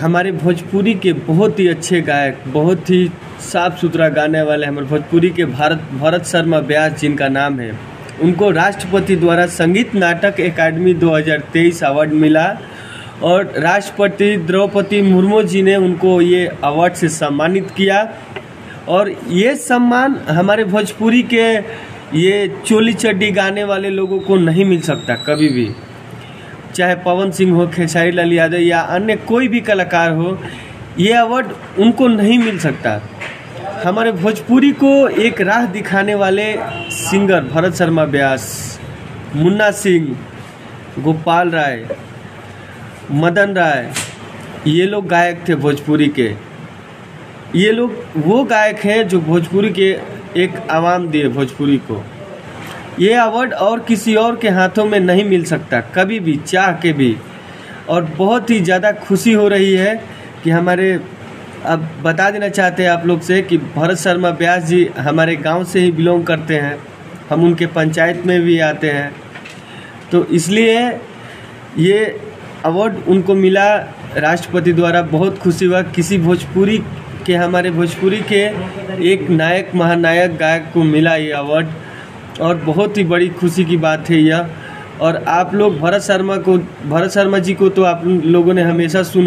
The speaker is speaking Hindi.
हमारे भोजपुरी के बहुत ही अच्छे गायक, बहुत ही साफ़ सुथरा गाने वाले हमारे भोजपुरी के भारत, भरत शर्मा व्यास जिनका नाम है। उनको राष्ट्रपति द्वारा संगीत नाटक एकेडमी 2023 अवार्ड मिला और राष्ट्रपति द्रौपदी मुर्मू जी ने उनको ये अवार्ड से सम्मानित किया। और ये सम्मान हमारे भोजपुरी के ये चोली चड्डी गाने वाले लोगों को नहीं मिल सकता कभी भी। चाहे पवन सिंह हो, खेसारी लाल यादव या अन्य कोई भी कलाकार हो, ये अवार्ड उनको नहीं मिल सकता। हमारे भोजपुरी को एक राह दिखाने वाले सिंगर भरत शर्मा व्यास मुन्ना सिंह, गोपाल राय, मदन राय, ये लोग गायक थे भोजपुरी के। ये लोग वो गायक हैं जो भोजपुरी के एक आवाम दिए, भोजपुरी को। ये अवार्ड और किसी और के हाथों में नहीं मिल सकता। कभी भी, चाह के भी। और बहुत ही ज़्यादा खुशी हो रही है कि हमारे, अब बता देना चाहते हैं आप लोग से कि भरत शर्मा व्यास जी हमारे गाँव से ही बिलोंग करते हैं। हम उनके पंचायत में भी आते हैं। तो इसलिए ये अवार्ड उनको मिला। राष्ट्रपति द्वारा बहुत खुशी हुआ। किसी भोजपुरी के, हमारे भोजपुरी के एक नायक, महानायक गायक को मिला ये अवार्ड और बहुत ही बड़ी खुशी की बात है यह। और आप लोग भरत शर्मा को भरत शर्मा जी को तो आप लोगों ने हमेशा सुना